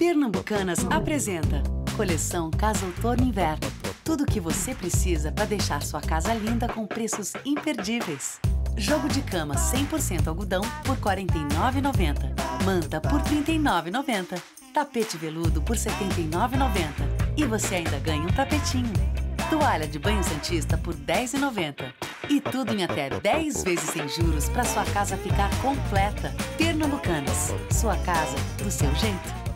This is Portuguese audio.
Pernambucanas apresenta Coleção Casa Outono Inverno. Tudo o que você precisa para deixar sua casa linda com preços imperdíveis. Jogo de cama 100% algodão por R$ 49,90. Manta por R$ 39,90. Tapete veludo por R$ 79,90. E você ainda ganha um tapetinho. Toalha de banho santista por R$ 10,90. E tudo em até 10 vezes sem juros para sua casa ficar completa. Pernambucanas, sua casa do seu jeito.